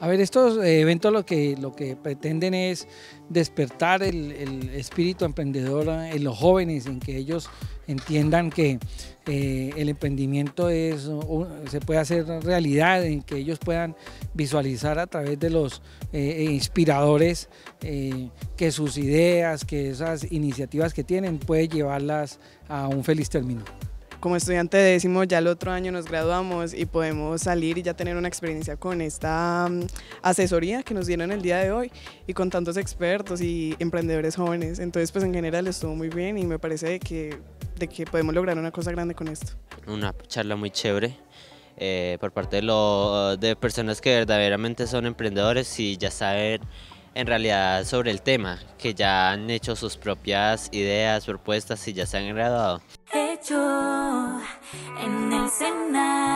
A ver, estos eh, eventos lo que, lo que pretenden es despertar el, espíritu emprendedor en los jóvenes, en que ellos entiendan que eh, el emprendimiento es, se puede hacer realidad, en que ellos puedan visualizar a través de los eh, inspiradores que sus ideas, que esas iniciativas que tienen, puede llevarlas a un feliz término como estudiante de décimo ya el otro año nos graduamos y podemos salir y ya tener una experiencia con esta mm, asesoría que nos dieron el día de hoy y con tantos expertos y emprendedores jóvenes. Entonces pues en general estuvo muy bien y me parece que, de que podemos lograr una cosa grande con esto. Una charla muy chévere. Eh, por parte de, lo, de personas que verdaderamente son emprendedores y ya saben en realidad sobre el tema, que ya han hecho sus propias ideas, propuestas y ya se han graduado. Hecho en el Senado.